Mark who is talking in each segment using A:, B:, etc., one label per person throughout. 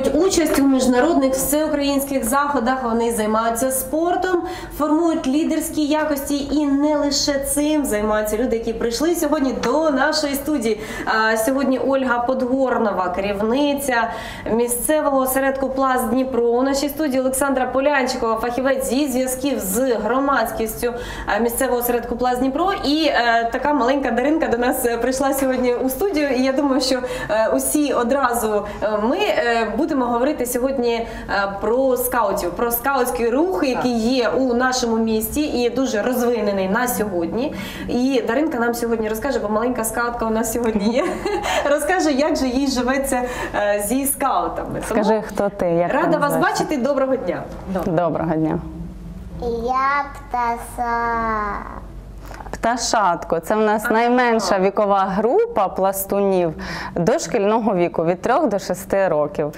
A: беруть участь у міжнародних всеукраїнських заходах. Вони займаються спортом, формують лідерські якості і не лише цим займаються люди, які прийшли сьогодні до нашої студії. Сьогодні Ольга Подгорнова, керівниця місцевого осередку Пласт Дніпро. У нашій студії Олександра Полянчикова, фахівець зі зв'язків з громадськістю місцевого осередку Пласт Дніпро. І е, така маленька Даринка до нас е, прийшла сьогодні у студію. І я думаю, що е, усі одразу ми е, будемо говорити сьогодні е, про скаутів, про скаутський рух, який є у нашому місті і дуже розвинений на сьогодні. І Даринка нам сьогодні розкаже, бо маленька скаутка у нас сьогодні є. Розкаже, як же їй живеться е, зі скаутами.
B: Скажи, хто ти? Як
A: рада вас бачити. Доброго дня.
B: Доброго дня.
C: Я птаса.
B: Пташатко, це в нас найменша вікова група пластунів дошкільного віку від 3 до 6 років.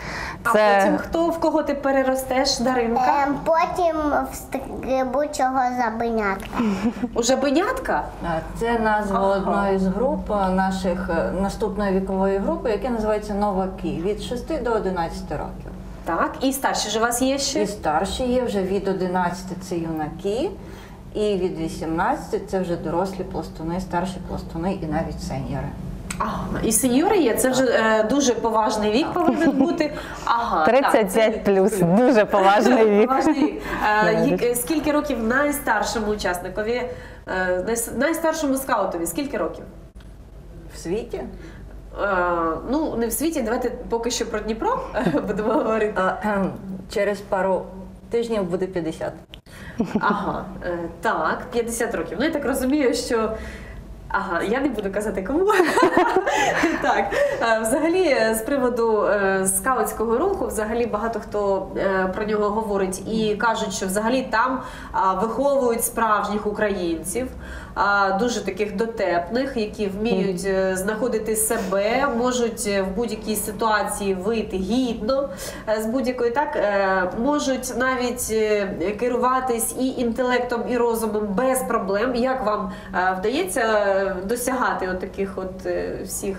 A: А потім хто в кого ти переростеш, Даринка?
C: Ем, потім в стрибучого забинятка.
A: Уже бенятка?
D: А, Це назва
A: Ага.
D: одної з груп наших е, наступної вікової групи, яка називається Новаки від 6 до 11 років.
A: Так, і старші ж у вас є ще?
D: І старші є вже від 11 це юнаки, і від 18 це вже дорослі пластуни, старші пластуни і навіть сеньори.
A: Ага, і сеньори є, це вже е, дуже поважний вік повинен бути. Ага, так,
B: плюс, дуже поважний вік.
A: Поважний вік. Е, е, Скільки років найстаршому учасникові, е, найстаршому скаутові? Скільки років?
D: В світі
A: Е, Ну, не в світі, давайте поки що про Дніпро будемо говорити.
D: через пару тижнів буде 50.
A: Ага, е, так, 50 років. Ну, я так розумію, що. Ага, я не буду казати кому. так, е, взагалі, е, з приводу е, скаутського руху, взагалі багато хто про нього говорить і кажуть, що взагалі там виховують справжніх українців, а, дуже таких дотепних, які вміють е, знаходити себе, можуть е, в будь-якій ситуації вийти гідно е, з будь-якої так, можуть навіть керуватись і інтелектом, і розумом без проблем. Як вам вдається досягати от таких от всіх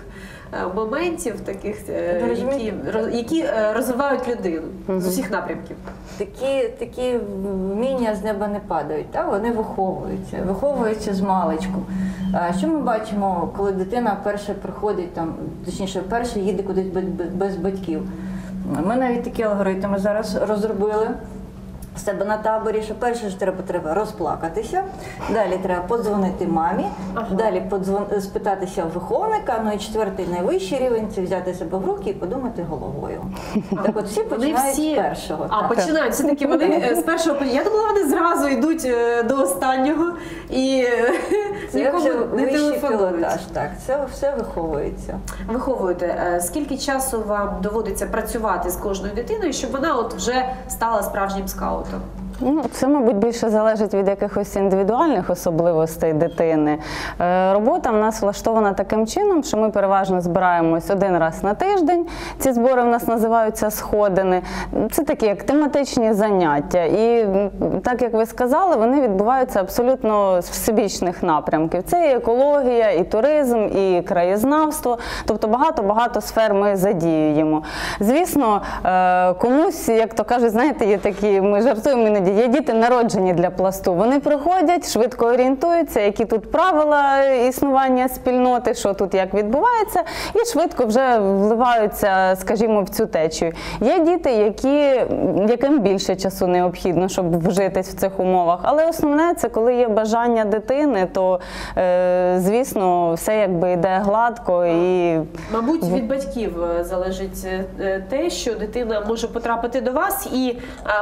A: моментів, таких, е, які, які е, розвивають людину з усіх напрямків?
D: Такі, такі вміння з неба не падають, так? вони виховуються, виховуються з маличку. А Що ми бачимо, коли дитина перше приходить, там, точніше, перше їде кудись без, без батьків? Ми навіть такі алгоритми зараз розробили. В себе на таборі, що перше ж треба, треба розплакатися, далі треба подзвонити мамі, далі подзвон... спитатися в виховника, ну і четвертий найвищий рівень це взяти себе в руки і подумати головою. Так от всі починають
A: всі
D: з першого.
A: А
D: так.
A: починають все таки вони е, з першого Я думала, вони зразу йдуть е, до останнього і
D: Це
A: нікому
D: вже
A: не телефонують.
D: пілотаж, так, це все виховується.
A: Виховуєте, Е, скільки часу вам доводиться працювати з кожною дитиною, щоб вона от вже стала справжнім скаутом? роботу.
B: Ну, це, мабуть, більше залежить від якихось індивідуальних особливостей дитини. Е, робота в нас влаштована таким чином, що ми переважно збираємось один раз на тиждень. Ці збори в нас називаються сходини. Це такі як тематичні заняття. І так як ви сказали, вони відбуваються абсолютно з всебічних напрямків. Це і екологія, і туризм, і краєзнавство. Тобто багато-багато сфер ми задіюємо. Звісно, е, комусь, як то кажуть, знаєте, є такі, ми жартуємо іноді, є діти народжені для пласту. Вони приходять, швидко орієнтуються, які тут правила існування спільноти, що тут як відбувається, і швидко вже вливаються, скажімо, в цю течію. Є діти, які, яким більше часу необхідно, щоб вжитись в цих умовах. Але основне це коли є бажання дитини, то е, звісно все якби йде гладко і
A: Мабуть, від батьків е, залежить е, те, що дитина може потрапити до вас і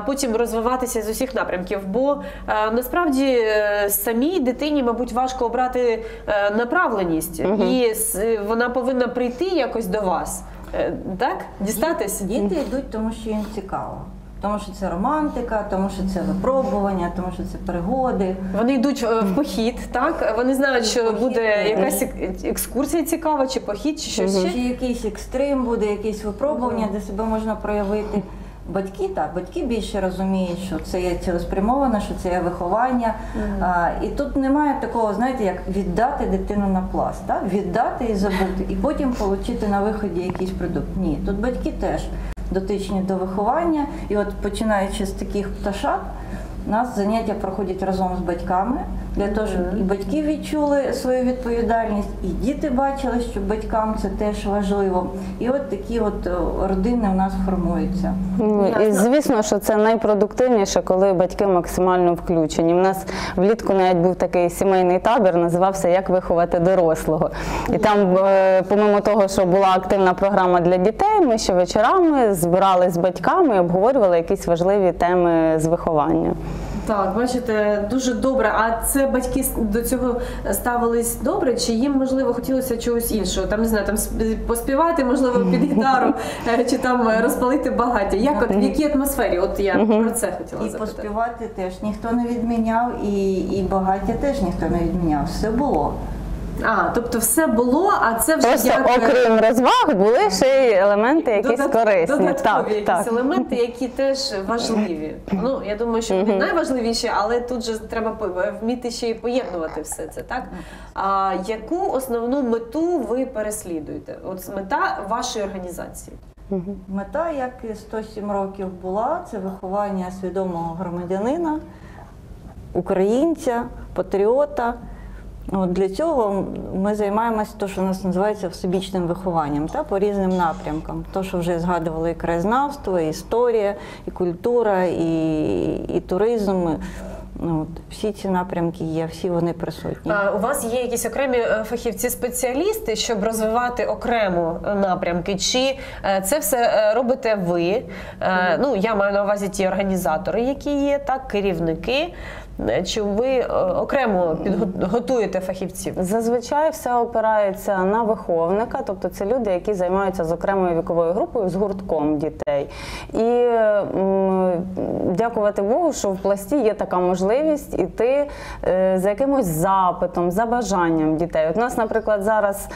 A: потім розвиватися з усіх напрямків. Бо е, насправді е, самій дитині, мабуть, важко обрати е, направленість, і с- вона повинна прийти якось до вас. Е, Так, дістатись
D: Діти йдуть, тому що їм цікаво. Тому що це романтика, тому що це випробування, тому що це пригоди.
A: Вони йдуть в похід, так вони знають, що
D: Похід,
A: буде якась екскурсія цікава, чи похід, чи щось ще.
D: Чи якийсь екстрим буде, якесь випробування, де себе можна проявити. Батьки так, батьки більше розуміють, що це є цілеспрямоване, що це є виховання. А, і тут немає такого, знаєте, як віддати дитину на пласт, так? віддати і забути, і потім отримати на виході якийсь продукт. Ні, тут батьки теж дотичні до виховання. І от починаючи з таких пташок, у нас заняття проходять разом з батьками для того, щоб і батьки відчули свою відповідальність, і діти бачили, що батькам це теж важливо. І от такі от родини у нас формуються.
B: Ну, і звісно, що це найпродуктивніше, коли батьки максимально включені. У нас влітку навіть був такий сімейний табір, називався Як виховати дорослого. І там, е, помимо того, що була активна програма для дітей, ми ще вечорами збирали з батьками і обговорювали якісь важливі теми з виховання.
A: Так, бачите, дуже добре. А це батьки с- до цього ставились добре, чи їм можливо хотілося чогось іншого? Там не знаю, там сп- поспівати, можливо, під гітару, е, чи там е, розпалити багаття. Як от в якій атмосфері? От я про це хотіла
D: І поспівати теж ніхто не відміняв, і, і багаття теж ніхто не відміняв. Все було.
A: А, тобто все було, а це вже
B: Просто
A: як
B: окрім розваг були ще й елементи якісь
A: додат-
B: корисні.
A: додаткові
B: Так,
A: якісь
B: так.
A: елементи, які теж важливі. Ну я думаю, що вони найважливіші, але тут же треба по- вміти ще й поєднувати все це. Так а яку основну мету ви переслідуєте? От мета вашої організації?
D: Мета, як і 107 років була, це виховання свідомого громадянина, українця, патріота. От для цього ми займаємося те, що у нас називається всебічним вихованням та, по різним напрямкам. То, що вже згадували і краєзнавство, і історія, і культура, і, і туризм. Ну, от, всі ці напрямки є, всі вони присутні.
A: А, у вас є якісь окремі е, фахівці-спеціалісти, щоб розвивати окремо напрямки? Чи е, це все е, робите ви? Ну я маю на увазі ті організатори, які є, так керівники. Е, Чи ви е, окремо підготуєте фахівців?
B: Зазвичай все опирається на виховника, тобто це люди, які займаються з окремою віковою групою, з гуртком дітей. І дякувати Богу, що в пласті є така можливість іти е, за якимось запитом, за бажанням дітей. От у нас, наприклад, зараз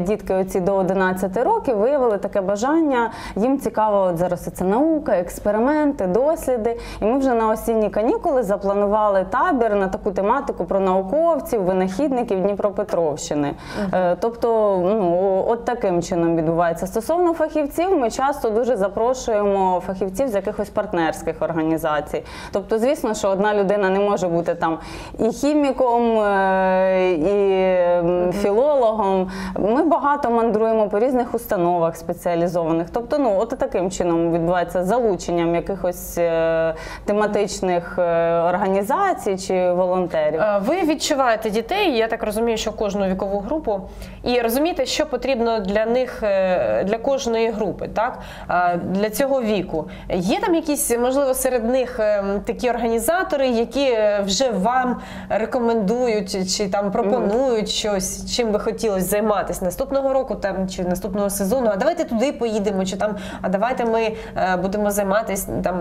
B: дітки оці до 11 років виявили таке бажання. Їм цікаво от зараз це наука, експерименти, досліди. І ми вже на осінні канікули запланували табір на таку тематику про науковців, винахідників Дніпропетровщини. Е, Тобто, ну от таким чином відбувається. Стосовно фахівців, ми часто дуже запрошуємо фахівців з якихось партнерських організацій. Тобто, звісно, що одна людина не може бути там і хіміком, е, і філологом. Ми багато мандруємо по різних установах спеціалізованих. Тобто, ну от таким чином відбувається залученням якихось е, тематичних е, організацій чи волонтерів.
A: Е, Ви відчуваєте дітей, я так розумію, що кожну вікову групу, і розумієте, що потрібно для них, е, для кожної групи, так Е, для цього віку. Є там якісь, можливо, серед них такі організатори, які вже вам рекомендують чи там пропонують щось, чим би хотілося займатися наступного року там чи наступного сезону. А давайте туди поїдемо, чи там, а давайте ми будемо займатися там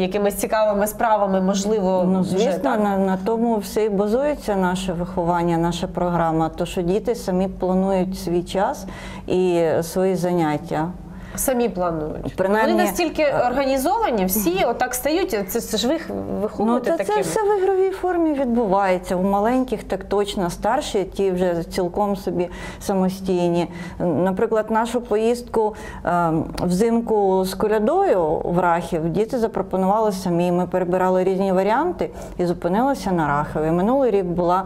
A: якимись цікавими справами, можливо,
D: Ну,
A: вже
D: звісно,
A: так.
D: на, на тому все і базується наше виховання, наша програма. То, що діти самі планують свій час і свої заняття.
A: Самі планують.
D: Принаймні,
A: Вони настільки організовані, всі отак стають. Це, це ж ви їх
D: Ну,
A: виховуєте
D: та це все в ігровій формі відбувається. У маленьких так точно старші, ті вже цілком собі самостійні. Наприклад, нашу поїздку е, взимку з колядою в Рахів діти запропонували самі. Ми перебирали різні варіанти і зупинилися на Рахові. Минулий рік була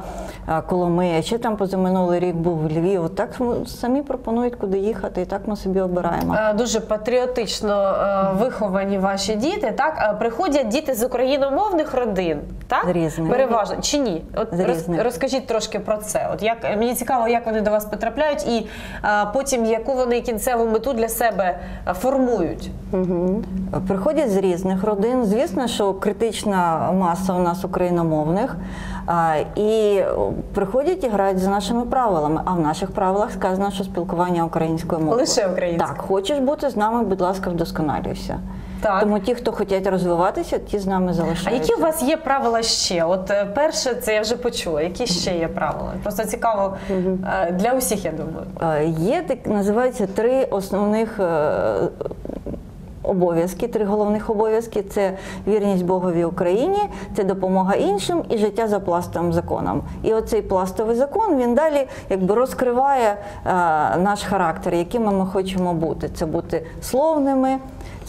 D: е, Коломия, ще там позаминулий рік був Львів. Так самі пропонують, куди їхати, і так ми собі обираємо.
A: Дуже патріотично е, виховані ваші діти. Так Е, приходять діти з україномовних родин, так
D: З різних.
A: переважно чи ні? От роз-
D: різних.
A: розкажіть трошки про це. От як мені цікаво, як вони до вас потрапляють, і е, потім яку вони кінцеву мету для себе формують.
D: Приходять з різних родин. Звісно, що критична маса у нас україномовних. І приходять і грають за нашими правилами. А в наших правилах сказано, що спілкування українською мовою.
A: Лише українською.
D: Так, хочеш бути з нами, будь ласка, вдосконалюйся.
A: Так.
D: Тому ті, хто хочуть розвиватися, ті з нами залишаються.
A: А які у вас є правила ще? От е, перше, це я вже почула. Які ще є правила? Просто цікаво е, для усіх, я думаю.
D: Е, Є так називаються три основних обов'язки, три головних обов'язки: це вірність Богові Україні, це допомога іншим і життя за пластовим законом. І оцей пластовий закон він далі якби розкриває е, наш характер, якими ми хочемо бути. Це бути словними.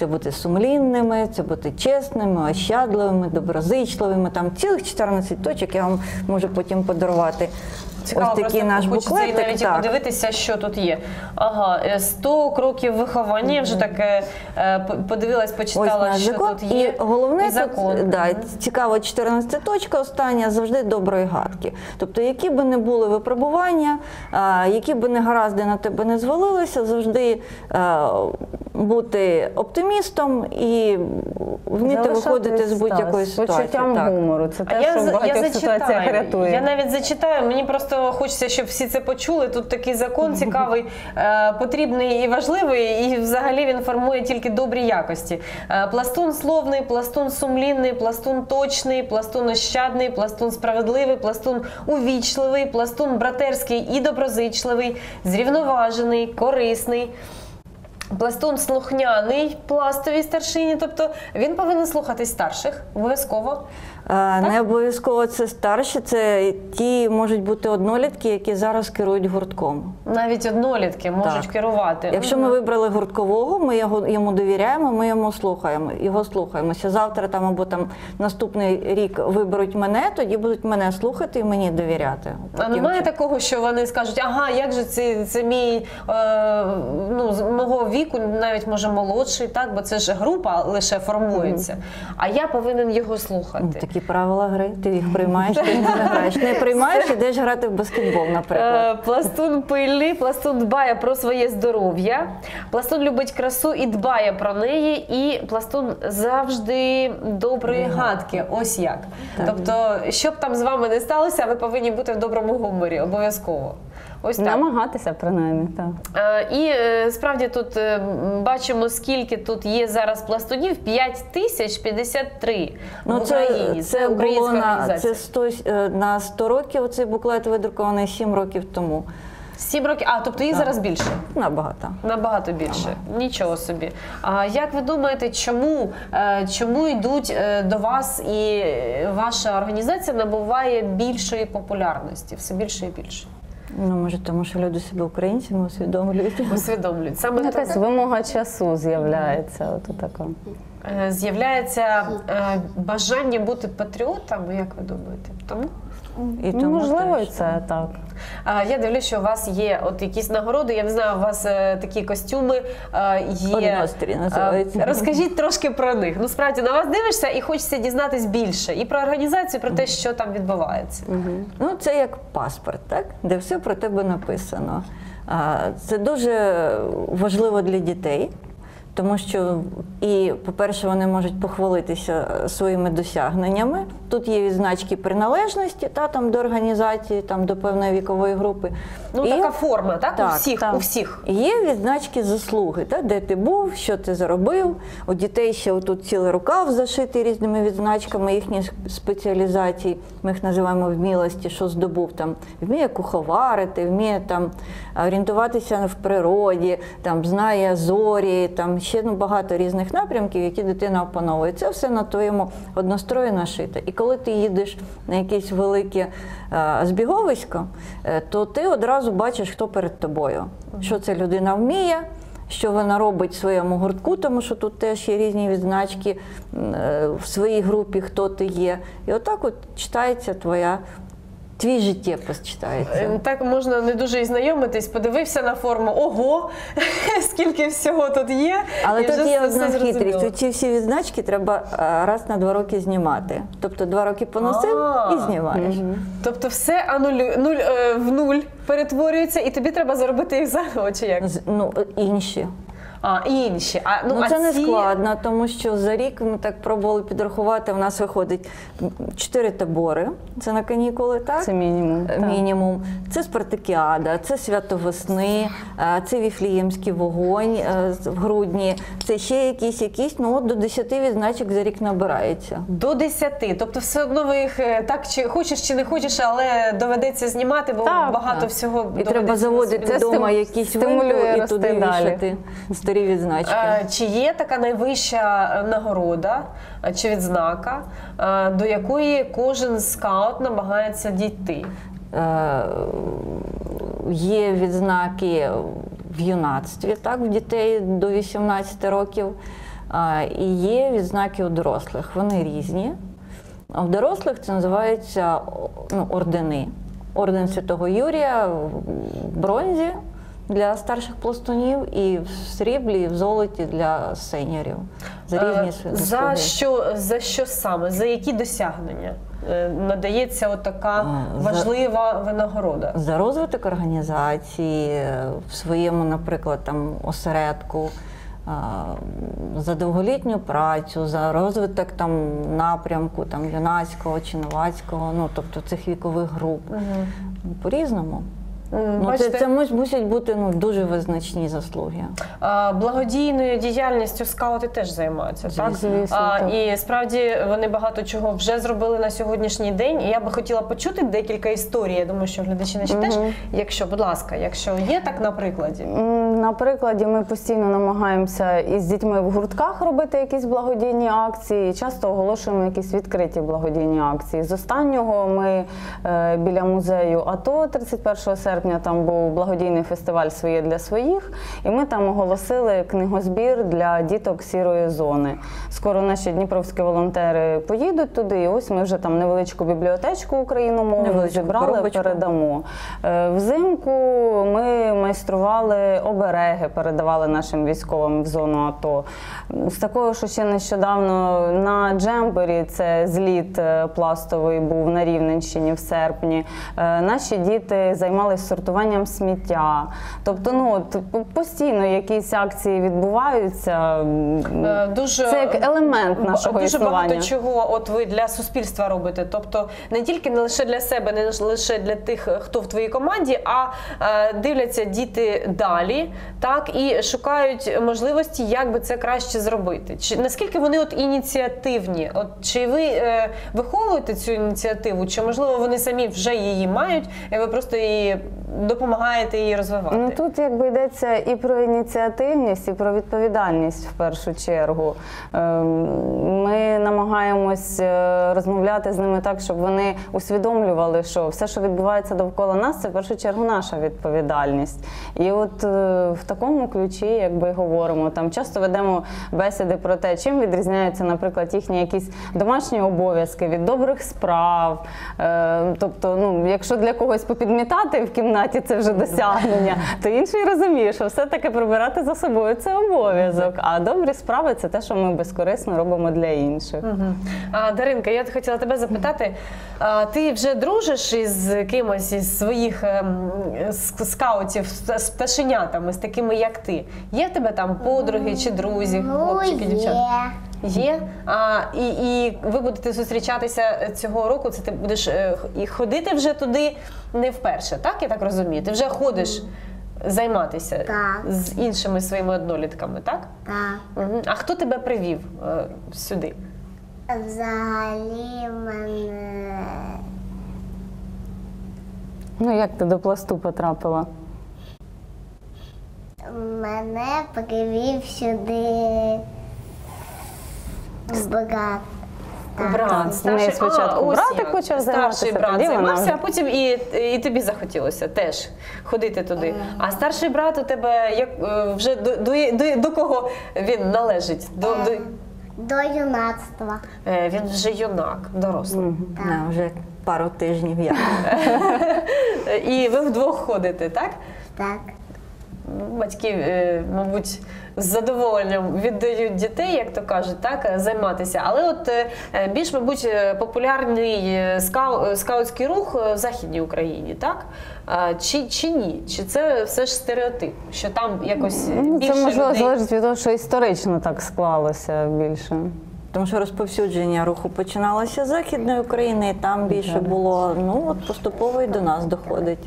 D: Це бути сумлінними, це бути чесними, ощадливими, доброзичливими. Там цілих 14 точок я вам можу потім подарувати.
A: Цікаво,
D: Ось такий наш буклетик.
A: навіть
D: так.
A: подивитися, що тут є. Ага, е, 100 кроків виховання. Я вже так е, е, по- подивилась,
D: Ось
A: почитала,
D: наш
A: що
D: закон.
A: тут є.
D: І головне
A: і закон.
D: тут да, цікаво, 14 точка остання завжди доброї гадки. Тобто, які би не були випробування, які би негаразди на тебе не звалилися, завжди бути оптимістом і вміти виходити з будь-якої ситуації.
B: почуттям
D: Так.
B: гумору. Це
A: А
B: те,
A: я,
B: в
A: за- я
B: багатьох ситуаціях рятує.
A: Я навіть зачитаю. Мені просто хочеться, щоб всі це почули. Тут такий закон цікавий, е, потрібний і важливий, і взагалі він формує тільки добрі якості. Е, Пластун словний, пластун сумлінний, пластун точний, пластун ощадний, пластун справедливий, пластун увічливий, пластун братерський і доброзичливий, зрівноважений, корисний. Пластун слухняний пластовій старшині, тобто він повинен слухатись старших обов'язково.
D: Е, Не обов'язково це старші, це ті можуть бути однолітки, які зараз керують гуртком.
A: Навіть однолітки можуть
D: Так.
A: керувати.
D: Якщо ми вибрали гурткового, ми його йому довіряємо, ми йому слухаємо, його слухаємося. Завтра там або там наступний рік виберуть мене, тоді будуть мене слухати і мені довіряти.
A: А немає
D: чином.
A: такого, що вони скажуть, ага, як же це, це мій е, ну, з мого віку, навіть може молодший, так, бо це ж група лише формується. А я повинен його
D: Ну,
A: слухати.
D: Такі правила гри, ти їх приймаєш, ти не граєш. Не приймаєш, ідеш грати в баскетбол, наприклад.
A: Е, Пластун пильний, пластун дбає про своє здоров'я, пластун любить красу і дбає про неї, і пластун завжди доброї гадки. Ось як. Тобто, що б там з вами не сталося, ви повинні бути в доброму гуморі, обов'язково. Ось так.
B: Намагатися принаймні, так.
A: Е, І е, справді тут е, бачимо, скільки тут є зараз пластунів 5053
D: Ну,
A: в
D: це,
A: Україні.
D: це, було
A: українська
D: на,
A: організація.
D: це 100, е, на 100 років, цей буклет видрукований 7 років тому.
A: Сім років. А, тобто їх зараз більше.
D: Набагато.
A: Набагато більше. Нічого собі. А як ви думаєте, чому, чому йдуть до вас і ваша організація набуває більшої популярності? Все більше і більше.
D: Ну, може, тому що люди себе українцями усвідомлюють.
A: Усвідомлюють. Саме
B: Ну, Якась
A: так.
B: вимога часу з'являється. От така.
A: Е, з'являється е, бажання бути патріотами, як ви думаєте? Тому?
D: І
B: Ну,
D: тому
B: можливо,
D: теж.
B: це так.
A: Я дивлюся, що у вас є от якісь нагороди. Я не знаю, у вас е, такі костюми е, є.
D: Однострій називається.
A: Розкажіть трошки про них. Ну справді на вас дивишся і хочеться дізнатись більше і про організацію, і про те, що там відбувається.
D: Ну, це як паспорт, так? де все про тебе написано. Це дуже важливо для дітей, тому що, і, по-перше, вони можуть похвалитися своїми досягненнями. Тут є відзначки приналежності та, там, до організації, там, до певної вікової групи.
A: Ну
D: І
A: така форма, так?
D: Так,
A: у всіх,
B: так.
A: у всіх.
D: Є відзначки заслуги, та, де ти був, що ти заробив. У дітей ще тут цілий рукав зашитий різними відзначками їхніх спеціалізацій. Ми їх називаємо вмілості, що здобув там. Вміє куховарити, вміє там орієнтуватися в природі, там знає зорі, там ще ну, багато різних напрямків, які дитина опановує. Це все на твоєму однострої нашито. І коли ти їдеш на якесь велике е, збіговисько, е, то ти одразу бачиш, хто перед тобою, що ця людина вміє. Що вона робить в своєму гуртку, тому що тут теж є різні відзначки е, в своїй групі, хто ти є. І отак от читається твоя, твій життєпис читається.
A: Е, Так можна не дуже і знайомитись, подивився на форму. Ого, скільки всього тут є.
D: Але
A: і
D: тут є одна хитрість. Ці всі відзначки треба е, раз на два роки знімати. Тобто два роки поносив і знімаєш.
A: Тобто все анулю... е, в нуль перетворюється, і тобі треба заробити їх заново, чи як?
D: Ну, інші.
A: А, інші. А, ну,
D: Ну,
A: а
D: це не
A: ці...
D: складно, тому що за рік ми так пробували підрахувати. У нас виходить чотири табори. Це на канікули, так?
B: Це мінімум.
D: Е,
B: так.
D: Мінімум. Це Спартакіада, це свято весни, е, це Віфліємський вогонь е, в грудні. Це ще якісь, якісь, ну от до 10 відзначок за рік набирається.
A: До 10. Тобто все одно ви їх так чи хочеш, чи не хочеш, але доведеться знімати, бо
B: Так,
A: багато
B: так.
A: всього
D: І треба заводити. Вдома якісь вимпел і туди
B: далі.
D: вішати Чотири відзначки.
A: Е, Чи є така найвища е, нагорода е, чи відзнака, до якої кожен скаут намагається дійти?
D: Є відзнаки в юнацтві, так, в дітей до 18 років, і є відзнаки у дорослих. Вони різні. В дорослих це називається ну, ордени. Орден Святого Юрія в бронзі для старших пластунів, і в сріблі, і в золоті для сеньорів. За різні
A: Е. За що, за що саме? За які досягнення е, надається от така
D: А, за-
A: важлива винагорода?
D: за розвиток організації е, в своєму, наприклад, там осередку, за довголітню працю, за розвиток там напрямку там юнацького чи новацького, ну тобто цих вікових груп. По-різному.
A: М,
D: Ну, це, це мус- мусять бути ну, дуже визначні заслуги.
A: а, благодійною діяльністю скаути теж займаються, так?
B: Звісно,
A: А,
B: так.
A: І справді вони багато чого вже зробили на сьогоднішній день. І я би хотіла почути декілька історій. Я думаю, що глядачі наші теж, якщо, будь ласка, якщо є так на прикладі.
B: М, На прикладі ми постійно намагаємося із дітьми в гуртках робити якісь благодійні акції. Часто оголошуємо якісь відкриті благодійні акції. З останнього ми е, біля музею АТО 31 серпня там був благодійний фестиваль Своє для своїх, і ми там оголосили книгозбір для діток сірої зони. Скоро наші дніпровські волонтери поїдуть туди. І ось ми вже там невеличку бібліотечку україномовну
D: Невеличку
B: зібрали,
D: коробочку.
B: передамо. Е, Взимку ми майстрували обереги, передавали нашим військовим в зону АТО. З такого, що ще нещодавно на Джембері, це зліт е, пластовий був на Рівненщині в серпні. е, Наші діти займалися сортуванням сміття. Тобто, ну от постійно якісь акції відбуваються.
A: Е, Дуже
B: Це як елемент нашого
A: дуже
B: існування.
A: багато чого от ви для суспільства робите. Тобто не тільки не лише для себе, не лише для тих, хто в твоїй команді, а е, дивляться діти далі, так і шукають можливості, як би це краще зробити. Чи наскільки вони от ініціативні? От чи ви е, виховуєте цю ініціативу, чи можливо вони самі вже її мають, і ви просто її допомагаєте її розвивати?
B: Ну тут якби йдеться і про ініціативність, і про відповідальність в першу чергу. Ем, Ми намагаємось е, розмовляти з ними так, щоб вони усвідомлювали, що все, що відбувається довкола нас, це в першу чергу наша відповідальність. І от е, в такому ключі, якби говоримо, там часто ведемо бесіди про те, чим відрізняються, наприклад, їхні якісь домашні обов'язки від добрих справ. Е, Тобто, ну якщо для когось попідмітати в кімнаті це вже досягнення, то інший розуміє, що все-таки прибирати за собою це обов'язок. А добрі справи це те, що ми безкорисно робимо для інших.
A: А, Даринка, я хотіла тебе запитати, а, ти вже дружиш із кимось із своїх ем, скаутів з з пташенятами, з такими, як ти? Є в тебе там подруги чи друзі,
C: Ну,
A: хлопчики, дівчата?
C: Є.
A: А, і, і ви будете зустрічатися цього року. Це ти будеш е, і ходити вже туди не вперше, так? Я так розумію? Ти вже ходиш займатися
C: Так.
A: з іншими своїми однолітками, так?
C: Так.
A: А хто тебе привів е, сюди?
C: Взагалі мене
B: Ну як ти до пласту потрапила?
C: мене привів сюди брат.
A: Брат,
B: В неї спочатку
A: ось
B: братик
A: як.
B: почав займатися,
A: старший брат
B: тоді вона
A: займався, а потім і, і тобі захотілося теж ходити туди. А старший брат у тебе як е, вже до, до, до, до кого він належить? До, до,
C: До юнацтва.
A: е, він вже юнак, дорослий.
D: Да, вже пару тижнів я.
A: Е, І ви вдвох ходите, так?
C: Так.
A: Батьки, е, мабуть, з задоволенням віддають дітей, як то кажуть, так займатися. Але от е, більш, мабуть, е, популярний скау, скаутський рух в Західній Україні, так? Чи, чи ні? Чи це все ж стереотип? Що там якось
B: Ну,
A: більше
B: це можливо
A: людей?
B: залежить від того, що історично так склалося більше.
D: Тому що розповсюдження руху починалося з Західної України, і там більше було, ну от поступово і до нас доходить.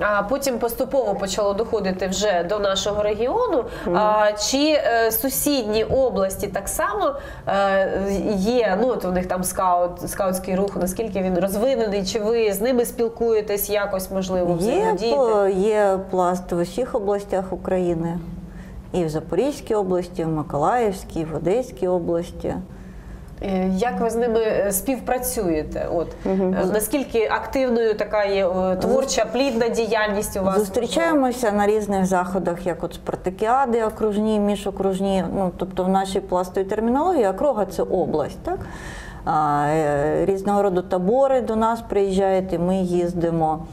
A: А потім поступово почало доходити вже до нашого регіону. А, чи е, сусідні області так само е, є? Ну от у них там скаут, скаутський рух, наскільки він розвинений? Чи ви з ними спілкуєтесь якось можливо
D: Є, є пласт в усіх областях України. і в Запорізькій області, і в Миколаївській, і в Одеській області.
A: Е, Як ви з ними е, співпрацюєте? От е, наскільки активною така є творча плідна діяльність у вас?
D: Зустрічаємося на різних заходах, як от спартакіади, окружні, міжокружні. Ну, тобто в нашій пластовій термінології округа це область. Так? Різного роду табори до нас приїжджають, і ми їздимо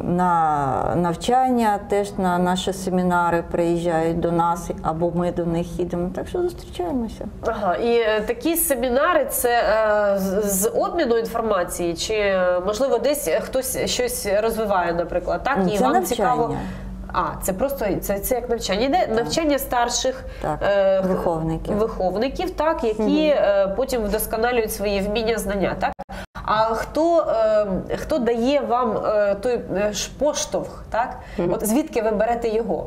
D: на навчання, теж на наші семінари приїжджають до нас, або ми до них їдемо. Так що зустрічаємося.
A: Ага, і е, такі семінари це е, з, обміну інформації, чи е, можливо десь хтось щось розвиває, наприклад, так і
D: це
A: вам
D: навчання.
A: цікаво. А, це просто це, це як навчання. Йде навчання старших
D: Так,
A: е,
D: виховників.
A: виховників, так, які е, потім вдосконалюють свої вміння, знання. Так? А хто, е, хто дає вам е, той е, поштовх? Так? От звідки ви берете його?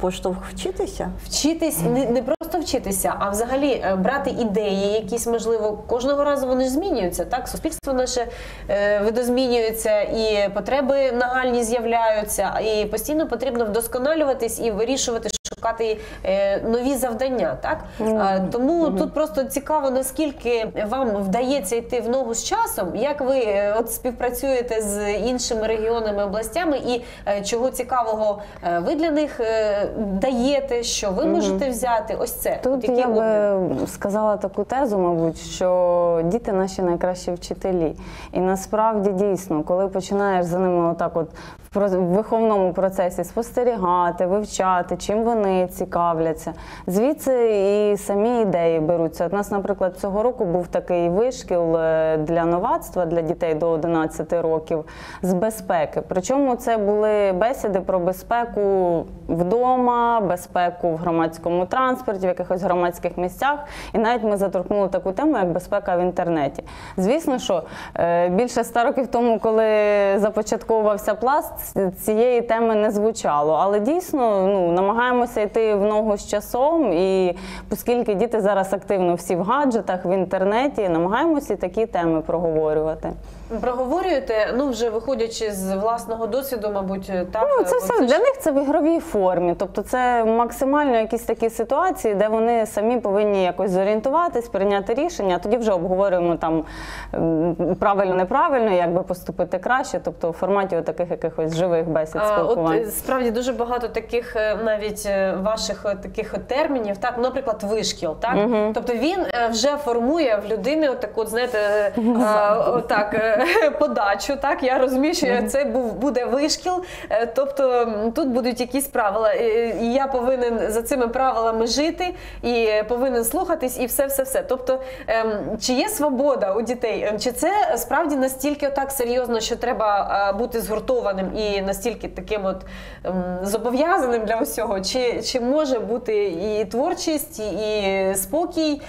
D: Поштовх вчитися.
A: Вчитись не, не просто вчитися, а взагалі е, брати ідеї, якісь можливо кожного разу вони ж змінюються. Так, суспільство наше е, видозмінюється, і потреби нагальні з'являються, і постійно потрібно вдосконалюватись і вирішувати, шукати е, нові завдання. Так тому тут просто цікаво, наскільки вам вдається йти в ногу з часом, як ви е, от співпрацюєте з іншими регіонами, областями, і е, чого цікавого ви для них даєте, що ви можете взяти. Ось це
B: Тут я би сказала таку тезу, мабуть, що діти наші найкращі вчителі. І насправді дійсно, коли починаєш за ними отак, от в виховному процесі спостерігати, вивчати, чим вони цікавляться, звідси і самі ідеї беруться. У нас, наприклад, цього року був такий вишкіл е, для новацтва для дітей до 11 років з безпеки. Причому це були бесіди про безпеку вдома, безпеку в громадському транспорті, в якихось громадських місцях. І навіть ми заторкнули таку тему, як безпека в інтернеті. Звісно, що е, більше ста років тому, коли започатковувався пласт, цієї теми не звучало. Але дійсно ну, намагаємося йти в ногу з часом. І оскільки діти зараз активно всі в гаджетах, в інтернеті, намагаємося такі теми проговорювати.
A: Проговорюєте, ну вже виходячи з власного досвіду, мабуть, так
B: Ну, це все для них це в ігровій формі. Тобто, це максимально якісь такі ситуації, де вони самі повинні якось зорієнтуватись, прийняти рішення. а Тоді вже обговорюємо там правильно, неправильно, як би поступити краще. Тобто, в форматі таких якихось живих бесід
A: А, От е, справді дуже багато таких е, навіть е, ваших таких термінів, так, ну, наприклад, вишкіл, так? Тобто він вже формує в людини отаку, от, знаєте, отак, подачу. Так? Я розумію, що це був, буде вишкіл, е, тобто тут будуть якісь правила. е, І я повинен за цими правилами жити, і повинен слухатись, і все, все, все. Тобто, ем, чи є свобода у дітей? Ем, Чи це справді настільки так серйозно, що треба е, бути згуртованим і настільки таким от ем, зобов'язаним для усього? Чи, чи може бути і творчість, і спокій?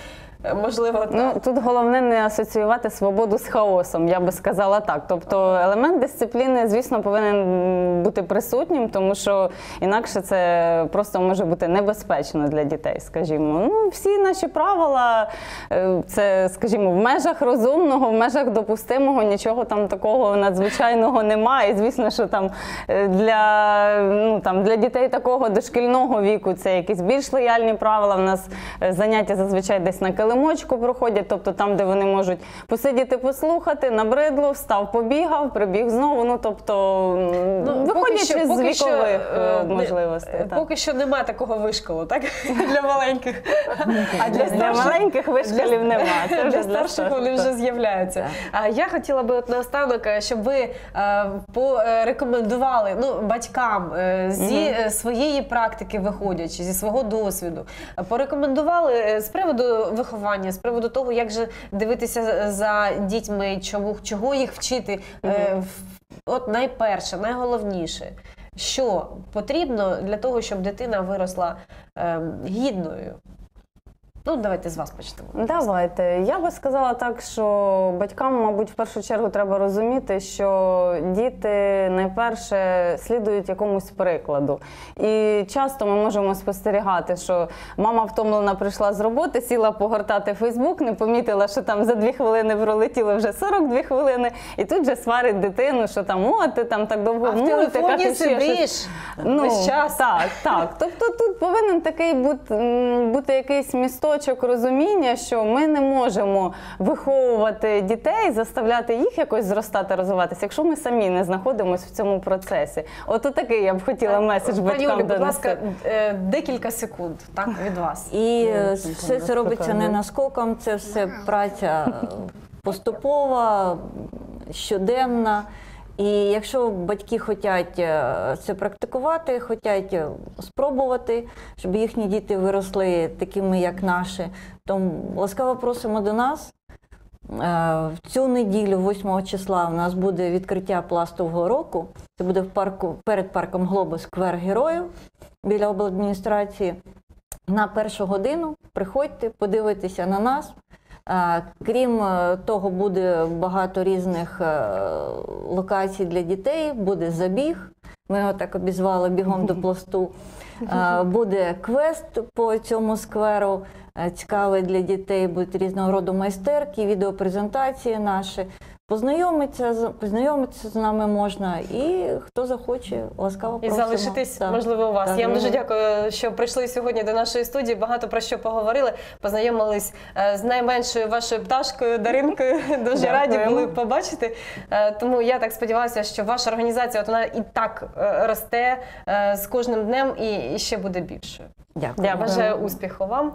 A: Можливо,
B: Ну тут головне не асоціювати свободу з хаосом, я би сказала так. Тобто елемент дисципліни, звісно, повинен бути присутнім, тому що інакше це просто може бути небезпечно для дітей. Скажімо, ну всі наші правила, е, це, скажімо, в межах розумного, в межах допустимого, нічого там такого надзвичайного немає. І, звісно, що там е, для ну там для дітей такого дошкільного віку це якісь більш лояльні правила. В нас е, заняття зазвичай десь на килимочку проходять, тобто там, де вони можуть посидіти, послухати, набридло, встав, побігав, прибіг знову. Ну тобто,
A: Ну,
B: виходячи з вікових
A: е,
B: е,
A: не-
B: можливостей.
A: е,
B: так.
A: Поки що немає такого вишколу, так? Для маленьких. А
B: Для, для маленьких вишколів нема. Це вже
A: для старших вони вже з'являються. А я хотіла би от наостанок, е, щоб ви е, порекомендували ну, батькам е, зі е, своєї практики виходячи, зі свого досвіду, е, порекомендували е, з приводу виховання, з приводу того, як же дивитися за дітьми, чому, чого їх вчити. Е, От найперше, найголовніше. Що потрібно для того, щоб дитина виросла ем, гідною? Ну, давайте з вас почнемо.
B: Давайте. Я би сказала так, що батькам, мабуть, в першу чергу треба розуміти, що діти найперше слідують якомусь прикладу. І часто ми можемо спостерігати, що мама втомлена прийшла з роботи, сіла погортати Фейсбук, не помітила, що там за дві хвилини пролетіло вже 42 хвилини, і тут же сварить дитину, що там о, ти там так довго
A: А в
B: мультик,
A: телефоні
B: ти
A: сидиш
B: Ну,
A: весь час.
B: Так, так. Тобто тут повинен такий бути, бути якийсь місточок розуміння, що ми не можемо виховувати дітей, заставляти їх якось зростати, розвиватися, якщо ми самі не знаходимося в цьому процесі. От такий я б хотіла меседж
A: Пані
B: батькам
A: Олі, будь ласка, е, декілька секунд так, від вас.
D: І все
B: це
D: це робиться не наскоком, це все праця е, поступова, щоденна. І якщо батьки хочуть е, це практикувати, хочуть е, спробувати, щоб їхні діти виросли такими, як наші, то ласкаво просимо до нас. Е, В цю неділю, 8 числа, у нас буде відкриття пластового року. Це буде в парку перед парком Глобус сквер героїв біля обладміністрації. На першу годину приходьте, подивитися на нас. Крім е, того, буде багато різних е, локацій для дітей, буде забіг. Ми його так обізвали бігом до пласту. Буде квест по цьому скверу, е, цікавий для дітей, будуть різного роду майстерки, відеопрезентації наші. Познайомитися, з- познайомитися з нами можна, і хто захоче, ласкаво
A: І залишитись,
D: Так.
A: можливо, у вас.
D: Так.
A: Я вам дуже дякую, що прийшли сьогодні до нашої студії. Багато про що поговорили. Познайомились е, з найменшою вашою пташкою Даринкою. Дуже раді були побачити. Е, Тому я так сподіваюся, що ваша організація от вона і так росте з кожним днем і ще буде більшою.
D: Дякую.
A: Я бажаю успіху вам.